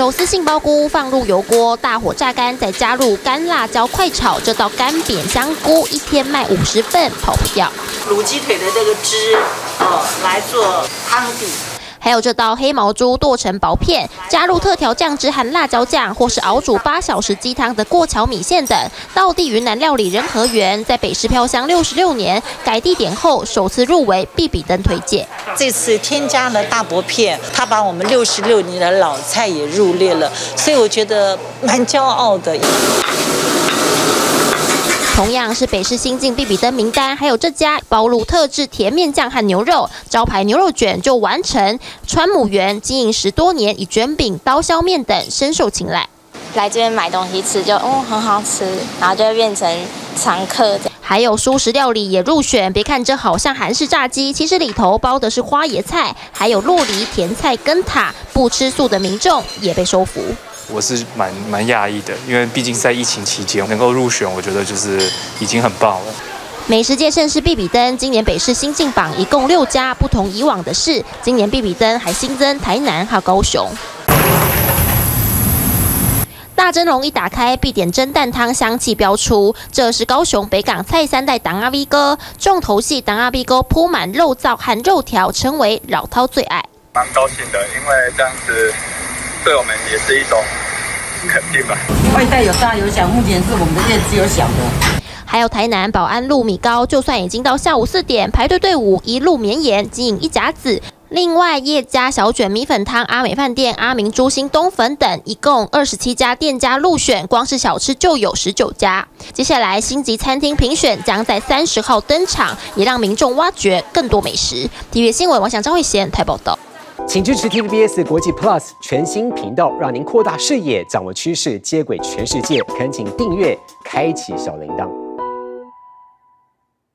手撕杏鲍菇放入油锅，大火炸干，再加入干辣椒快炒。这道干煸香菇一天卖五十份，跑不掉。卤鸡腿的这个汁，哦，来做汤底。还有这道黑毛猪剁成薄片，加入特调酱汁和辣椒酱，或是熬煮八小时鸡汤的过桥米线等，道地云南料理仁和园在北市飘香六十六年，改地点后首次入围必比登推荐。这次添加了大薄片，他把我们六十六年的老菜也入列了，所以我觉得蛮骄傲的。同样是北市新晋必比登名单，还有这家包入特制甜面酱和牛肉招牌牛肉卷就完成。川母园经营十多年，以卷饼、刀削面等深受青睐。来这边买东西吃就哦很好吃，然后就会变成常客。还有素食料理也入选，别看这好像韩式炸鸡，其实里头包的是花椰菜，还有洛梨甜菜根塔。不吃素的民众也被收服。我是蛮蛮讶异的，因为毕竟在疫情期间能够入选，我觉得就是已经很棒了。美食界盛事必比登，今年北市新进榜一共六家，不同以往的是，今年必比登还新增台南和高雄。大蒸笼一打开，必点蒸蛋汤，香气飙出。这是高雄北港蔡三代党阿 V 哥重头戏，党阿 V 哥铺满肉燥和肉条，成为老饕最爱。蛮高兴的，因为这样子。对我们也是一种肯定吧。外带有大有小，目前是我们的店只有小的。还有台南保安路米糕，就算已经到下午四点，排队队伍一路绵延，经营一甲子。另外叶家小卷米粉汤、阿美饭店、阿明猪心冬粉等，一共二十七家店家入选，光是小吃就有十九家。接下来星级餐厅评选将在三十号登场，也让民众挖掘更多美食。TVB 新闻，王想张慧贤台报道。请支持 TVBS 国际 Plus 全新频道，让您扩大视野，掌握趋势，接轨全世界。恳请订阅，开启小铃铛。